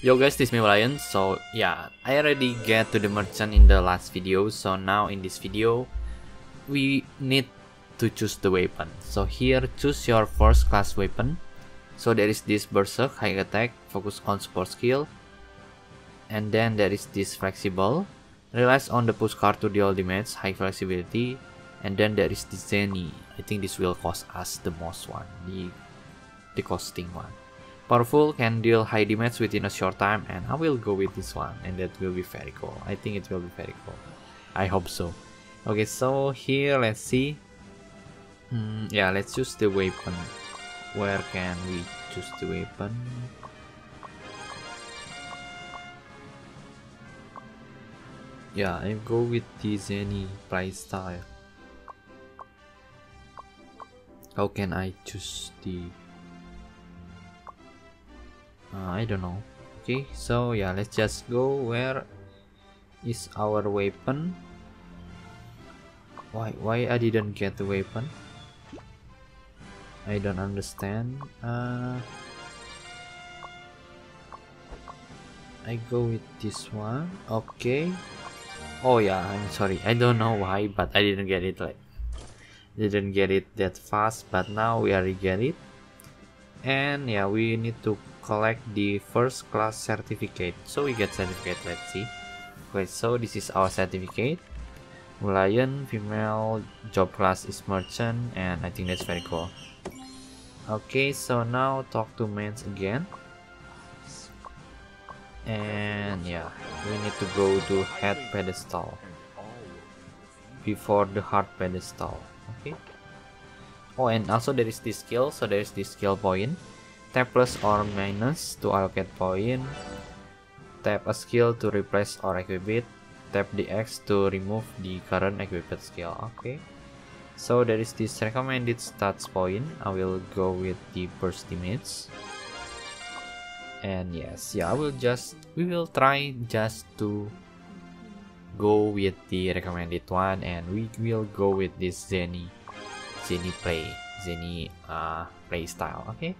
Yo guys, this is me Lion. So yeah, I already get to the merchant in the last video. So now in this video, we need to choose the weapon. So here, choose your first class weapon. So there is this Berserk, high attack, focus on support skill. And then there is this flexible, relies on the push cart to deal damage, high flexibility. And then there is the Zeny. I think this will cost us the most one, the, the costing one. Powerful can deal high damage within a short time and I will go with this one and that will be very cool. I think it will be very cool. I hope so. Okay, so here let's see. Mm, yeah, let's choose the weapon. Where can we choose the weapon? Yeah, I go with the Zeny playstyle. How can I choose the uh, I don't know. Okay so yeah let's just go. Where is our weapon? Why why I didn't get the weapon? I don't understand. Uh, I go with this one. Okay. Oh yeah I'm sorry. I don't know why but I didn't get it like didn't get it that fast but now we already get it and yeah we need to collect the first class certificate. So we get certificate let's see. Okay so this is our certificate. Lion female job class is merchant and i think that's very cool. Okay so now talk to mans again. And yeah we need to go to head pedestal. Before the heart pedestal okay oh and also there is this skill so there is this skill point Tap plus or minus to allocate point. Tap a skill to replace or equip it. Tap the X to remove the current equipped skill. Okay. So there is this recommended stats point. I will go with the burst damage. And yes, yeah, I will just we will try just to go with the recommended one and we will go with this Zeny Zeny play Zeny uh play style okay?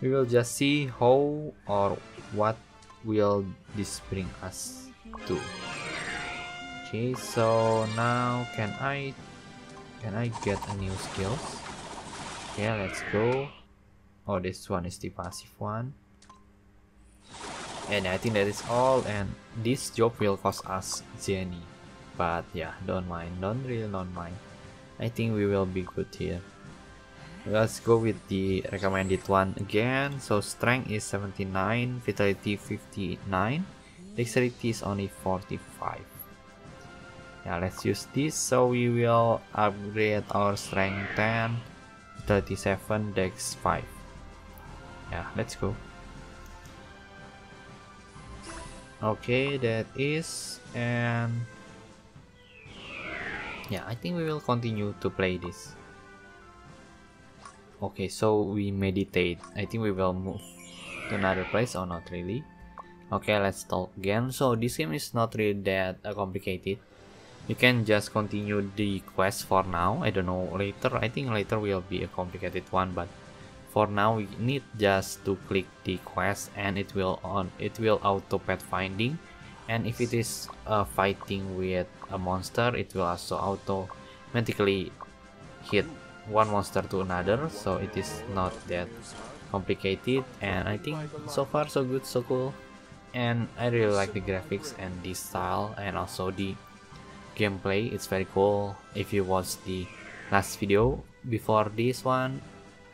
We will just see how or what will this bring us to. Okay so now can I can I get a new skills? Yeah let's go. Oh this one is the passive one. And I think that is all and this job will cost us Zeny. But yeah don't mind don't really don't mind I think we will be good here. Let's go with the recommended one again. So strength is 79 vitality 59 dexterity is only 45 yeah let's use this. So we will upgrade our strength 10 vitality 7 dex 5 yeah let's go. Okay that is and yeah i think we will continue to play this. Okay so we meditate. I think we will move to another place or not really. Okay let's talk again. So this game is not really that uh, complicated. You can just continue the quest for now. I don't know later. I think later will be a complicated one but for now we need just to click the quest and it will on it will auto pathfinding and if it is uh, fighting with a monster it will also automatically hit one monster to another. So it is not that complicated. And I think so far so good so cool. And I really like the graphics and the style and also the gameplay. It's very cool. If you watch the last video before this one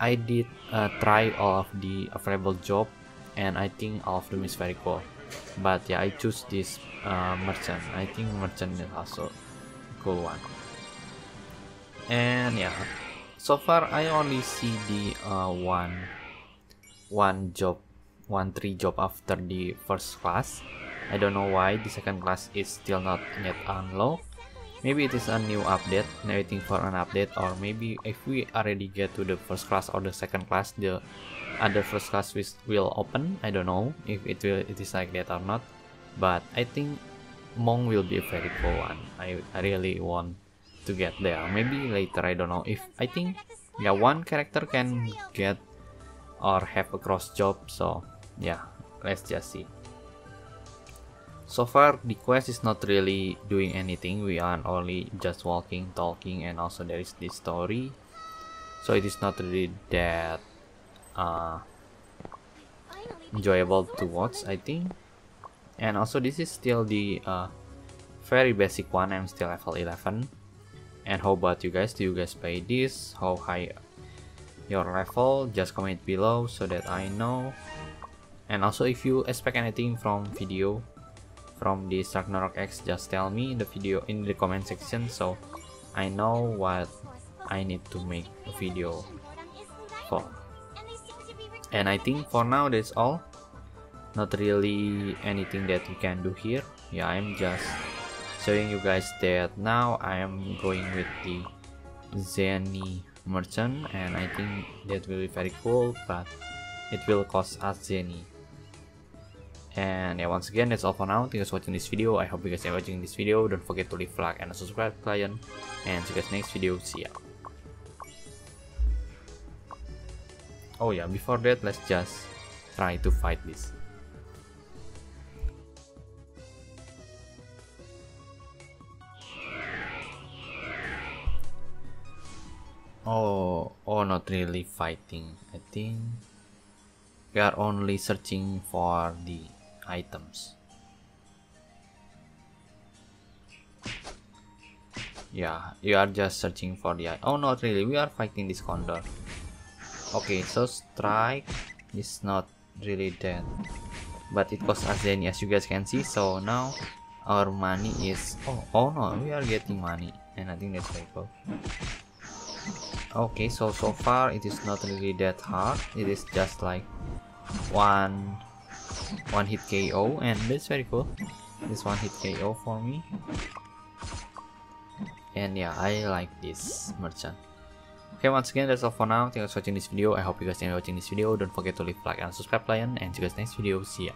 I did uh, try all of the available job. And I think all of them is very cool but yeah I choose this uh, merchant. I think merchant is also cool one. And yeah so far I only see the uh, one one job one three job after the first class. I don't know why the second class is still not yet unlocked maybe it is a new update waiting for an update or maybe if we already get to the first class or the second class the other first class will open. I don't know if it will it is like that or not but I think Monk will be a very cool one. I, I really want to get there. Maybe later i don't know. If i think yeah one character can get or have a cross job so yeah let's just see so far the quest is not really doing anything. We are only just walking talking and also there is this story. So it is not really that uh, enjoyable to watch I think. And also this is still the uh, very basic one. I'm still level 11 and how about you guys? Do you guys play this? How high your level? Just comment below so that I know. And also if you expect anything from video from this Ragnarok X just tell me the video in the comment section so I know what I need to make a video for. And I think for now that's all. Not really anything that you can do here. Yeah I'm just showing you guys that now I am going with the Zeny merchant and I think that will be very cool but it will cost us Zeny and yeah once again that's all for now. Thanks for watching this video. I hope you guys are watching this video. Don't forget to leave like and subscribe client and see you guys next video. See ya. Oh yeah before that let's just try to fight this. Oh, oh, not really fighting. I think. We are only searching for the items. Yeah, you are just searching for the. Oh, not really. We are fighting this condor. Okay, so strike is not really dead, but it costs us Zeny as you guys can see. So now our money is. Oh, oh no, we are getting money, and I think that's very cool okay so so far it is not really that hard it is just like one one hit KO and that's very cool. This one hit KO for me. And yeah I like this merchant. Okay once again that's all for now. Thanks for watching this video. I hope you guys enjoyed watching this video. Don't forget to leave like and subscribe client and see you guys next video. See ya